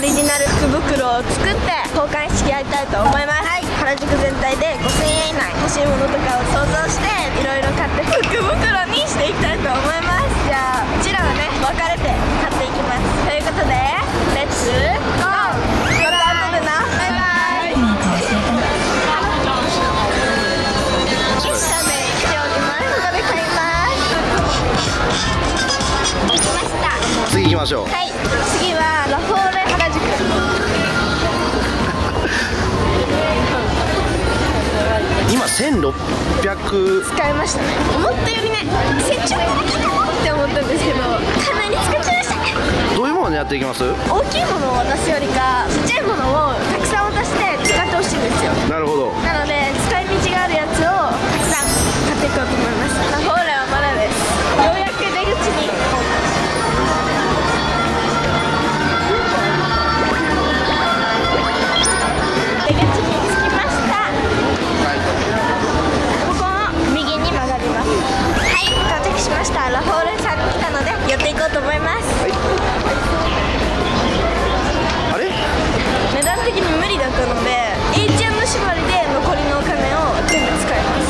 オリジナル福袋を作って交換式やりたいと思います。はい。原宿全体で5000円以内。欲しいものとかを想像していろいろ買って福袋にしていきたいと思います。じゃあうちらはね分かれて買っていきます。ということでレッツゴー。バイバイ。一社で来ております。ここで買います。できました。次行きましょう。はい、次は1600使いましたね。思ったよりね、接着できたって思ったんですけど、かなり使っちゃいました。どういうものやっていきます？大きいものを渡すよりか、ちっちゃいものをたくさんこうと思います。あれ？値段的に無理だったので ATM 縛りで残りのお金を全部使います。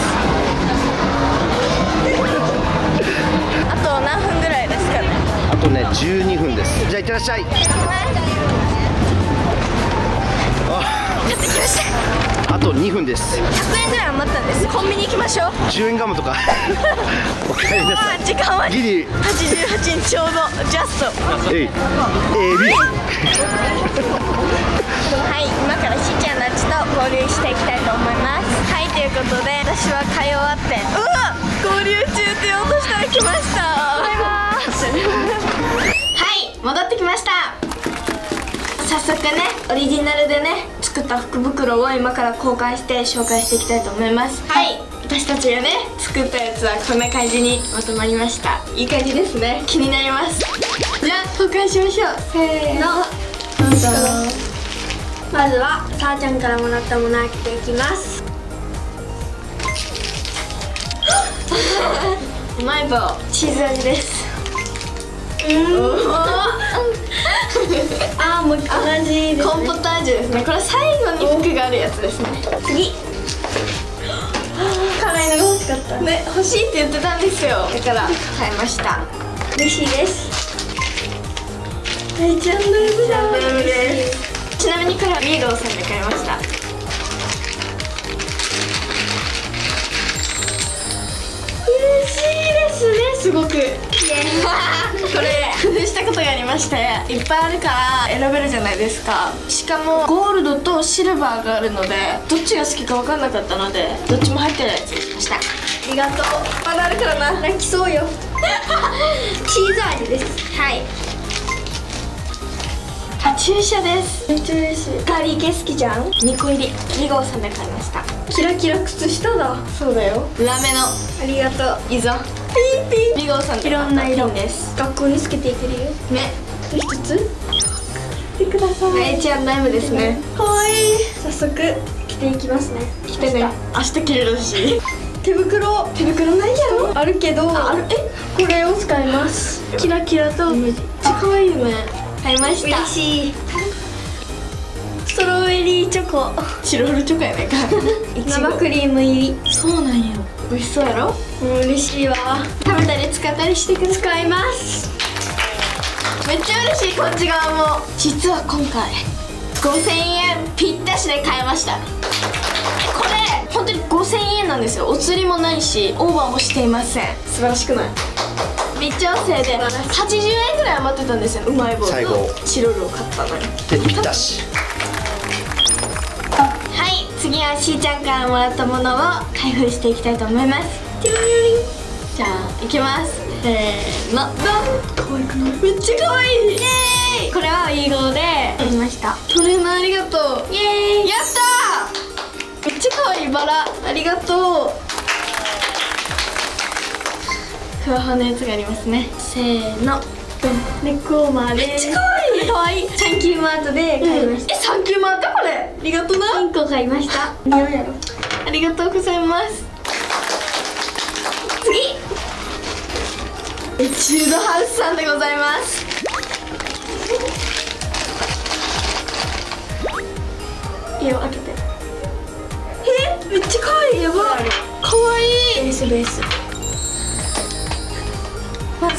あと何分ぐらいですかね。あとね12分です。じゃあい。ってらっしゃいと2分です。100円ぐらい余ったんです。コンビニ行きましょう。10円ガムとか。おかえりなさあー時間はギリ。88円ちょうど。ジャスト。い。えい AB はい、今からしーちゃんたちと合流していきたいと思います。はい、ということで私は買い終わってうわ合流中って言おうとしたら来ました。はい、戻ってきました。早速ね、オリジナルでね作った福袋を今から公開して紹介していきたいと思います。はい。私たちがね作ったやつはこんな感じにまとまりました。いい感じですね。気になります。じゃあ公開しましょう。せーの。どうぞ。まずはさあちゃんからもらったもの開けていきます。うまい棒。チーズ味です。うん。あもう同じです、コンポタージュですね。これ最後に服があるやつですね。次。辛いのが欲しかった。ね欲しいって言ってたんですよ。だから買いました。嬉しいです。大ちゃんのちなみにこれはミーローさんで買いましたすごく。これ工夫したことがありましていっぱいあるから選べるじゃないですか。しかもゴールドとシルバーがあるのでどっちが好きか分かんなかったのでどっちも入ってるやつにしました。ありがとう。まだあるからな。泣きそうよ。チーズ味です。はいあ注射です。めっちゃ嬉しい。ガーリー系好きじゃん？2個入り。2号さんで買いました。キラキラ靴下だ。そうだよ。裏目の。ありがとう。いいぞ。ピーピー。2号さんでいろんな色。です。学校につけていけるよ。ね。一つ見てください。H&M ですね。かわいい。早速着ていきますね。着てね。明日着るらし。い手袋。手袋ないやろ？あるけど。ある。え？これを使います。キラキラと。めっちゃ可愛いよね買いました。嬉しい。ストロベリーチョコ。チロルチョコやねんか。生クリーム入り。そうなんよ美味しそうやろ？もう嬉しいわ。食べたり使ったりしてください。使います。めっちゃ嬉しいこっち側も。実は今回5000円ぴったしで買いました。これ本当に5000円なんですよ。お釣りもないしオーバーもしていません。素晴らしくない？微調整で80円ぐらい余ってたんですよ。うまい棒最後。とチロルを買ったのに。でぴったし。はい。次はしーちゃんからもらったものを開封していきたいと思います。じゃあいきます。せーの。ドン可愛くない？めっちゃ可愛い。イエーイ。これはイーゴーで買いました。トレーナーありがとう。イエーイ。やったー！めっちゃ可愛い。バラ。ありがとうふわふわのやつがありますね。せーの。ネックウォーマーです。めっちゃ可愛い可愛いサンキューマートで買いました、えサンキューマートこれ？ありがとうな1個買いました。やろ。ありがとうございます。次。エチュードハウスさんでございます。いいよ開けて。えめっちゃ可愛いやば。可愛いベースベース。ま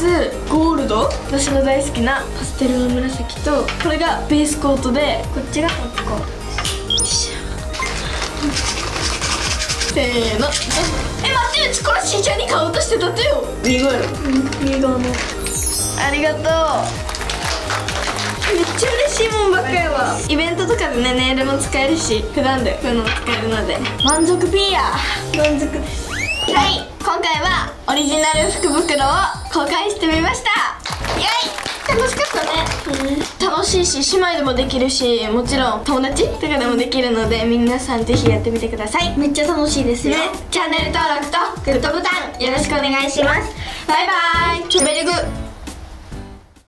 ずゴールド。私の大好きなパステルの紫とこれがベースコートでこっちがトップコートせーの。え待ってうちこれしーちゃんに買おうとしてたってよ。右側右側のありがとう。めっちゃ嬉しいもんばっかやわ。イベントとかでねネイルも使えるし普段でこういうのも使えるので。満足ピーや満足。ですはい今回はオリジナル福袋を公開してみました。イエイ。楽しかったね、楽しいし姉妹でもできるしもちろん友達とかでもできるので皆さんぜひやってみてください。めっちゃ楽しいですよ、ね。チャンネル登録とグッドボタンよろしくお願いします。バイバイ。チョベリグ